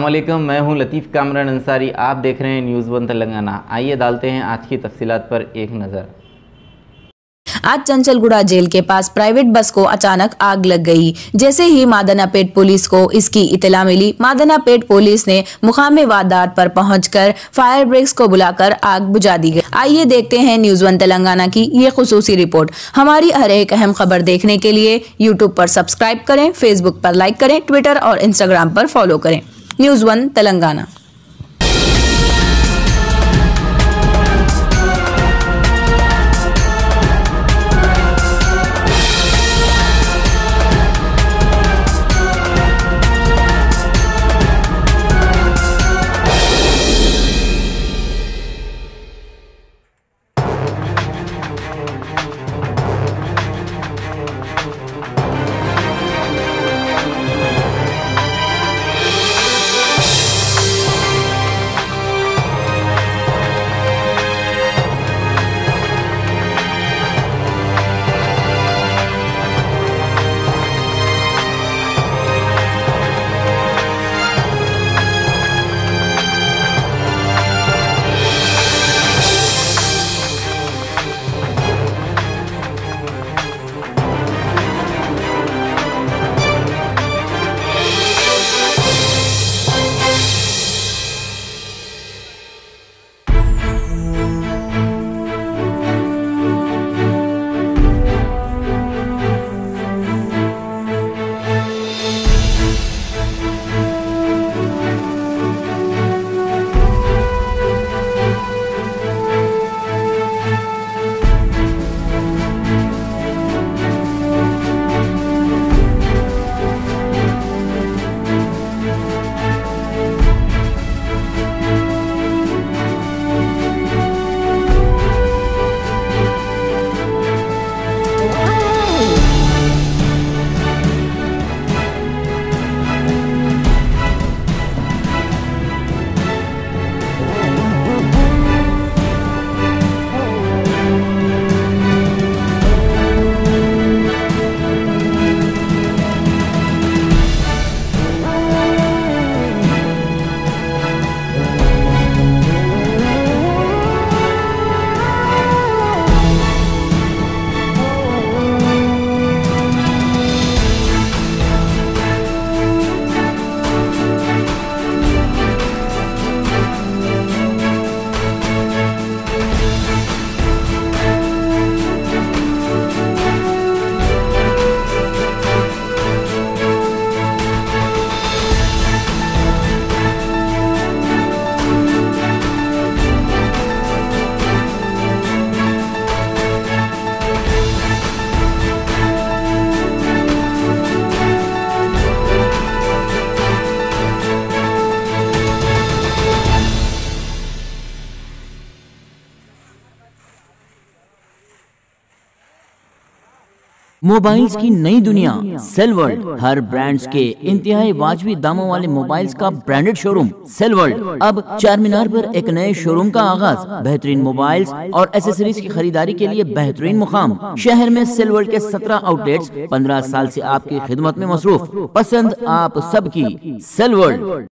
वालेकुम मैं हूँ लतीफ़ कामरान अंसारी, आप देख रहे हैं न्यूज़ वन तेलंगाना। आइए डालते हैं आज की तफसीलात पर एक नज़र। आज चंचलगुड़ा जेल के पास प्राइवेट बस को अचानक आग लग गई। जैसे ही मादनापेट पुलिस को इसकी इतला मिली, मादनापेट पुलिस ने मुकामी वारदात पर पहुंचकर फायर ब्रिग्स को बुलाकर आग बुझा दी गई। आइए देखते हैं न्यूज़ वन तेलंगाना की ये खसूसी रिपोर्ट। हमारी हर एक अहम खबर देखने के लिए यूट्यूब पर सब्सक्राइब करें फेसबुक पर लाइक करें ट्विटर और इंस्टाग्राम पर फॉलो करें। News one Telangana. मोबाइल्स की नई दुनिया सेल वर्ल्ड हर ब्रांड्स के इंतहाई वाजबी दामों वाले मोबाइल्स का ब्रांडेड शोरूम सेल वर्ल्ड अब चार मीनार पर एक नए शोरूम का आगाज़ बेहतरीन मोबाइल्स और एसेसरीज की खरीदारी के लिए बेहतरीन मुकाम। शहर में सेल वर्ल्ड के सत्रह आउटलेट्स पंद्रह साल ऐसी आपकी खिदमत में मसरूफ। पसंद आप सबकी सेल वर्ल्ड